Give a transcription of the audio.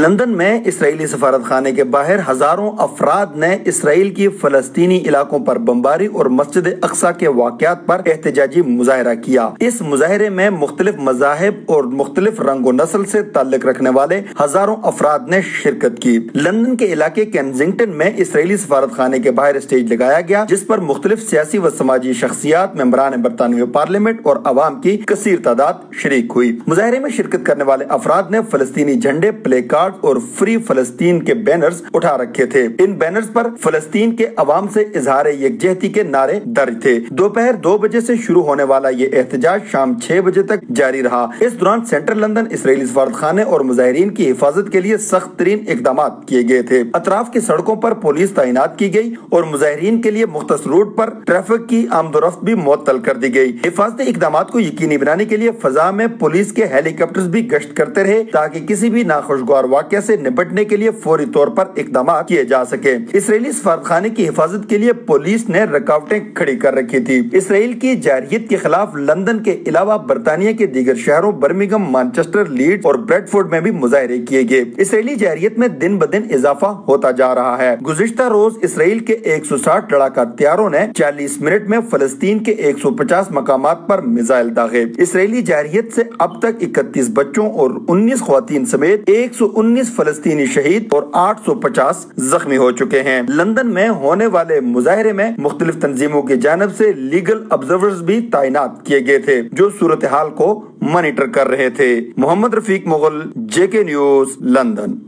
London में Israeli सफारत खाने के बाहर हज़ारों अफराद ने इसराइल की फलस्तीनी इलाकों पर बमबारी और मस्जिद अक्सा के वाकत पर एहतजाजी मुजाहरा किया। इस मुजाहरे में मुख्तलिफ़ मजाहब और मुख्तलिफ़ रंग नस्ल से ताल्लुक रखने वाले हज़ारों अफराद ने शिरकत की। लंदन के इलाके कैनजिंगटन में इसराइली सफारत खाने के बाहर स्टेज लगाया गया, जिस पर मुख्तलिफ़ सियासी व समाजी शख्सियात मेम्बरान बरतानवी पार्लियामेंट और आवाम की कसर तादाद शरीक हुई। मुजाहरे में शिरकत करने वाले अफराद ने फलस्तीनी झंडे प्ले कार्ड और फ्री फलस्तीन के बैनर्स उठा रखे थे। इन बैनर्स पर फलस्तीन के अवाम से इजहार यकजहती के नारे दर्ज थे। दोपहर दो दो बजे से शुरू होने वाला ये एहतजाज शाम छह बजे तक जारी रहा। इस दौरान सेंट्रल लंदन इसराइली सफारत खाने और मुजाहरीन की हिफाजत के लिए सख्त तरीन इकदाम किए गए थे। अतराफ की सड़कों पर पुलिस तैनात की गई और मुजाहरीन के लिए मुख्त रूट पर ट्रैफ़िक की आमदोरफ्त भी मुअत्तल कर दी गई। हिफाजती इकदाम को यकीनी बनाने के लिए फजा में पुलिस के हेलीकॉप्टर भी गश्त करते रहे ताकि किसी भी नाखुशगवार वाक़ से निपटने के लिए फौरी तौर पर इकदाम किए जा सके। इसराइली सफारखाने की हिफाजत के लिए पुलिस ने रुकावटें खड़ी कर रखी थी। इसराइल की जारियत के खिलाफ लंदन के अलावा बरतानिया के दीगर शहरों बर्मिंगम मानचेस्टर लीड और ब्रेडफोर्ड में भी मुजाहरे किए गए। इसराइली जारियत में दिन ब दिन इजाफा होता जा रहा है। गुजश्ता रोज इसराइल के 160 लड़ाका त्यारों ने 40 मिनट में फलस्तीन के 150 मकाम पर मिसाइल दागे। इसराइली जारियत से अब तक 31 बच्चों और 19 खातन समेत 119 फलस्तीनी शहीद और 850 जख्मी हो चुके हैं। लंदन में होने वाले मुजाहरे में मुख्तलिफ़ तंजीमों की जानब ऐसी लीगल ऑब्जर्वर्स भी तैनात किए गए थे, जो सूरत हाल को मॉनिटर कर रहे थे। Mohammad Rafiq Mughal, JK news, London.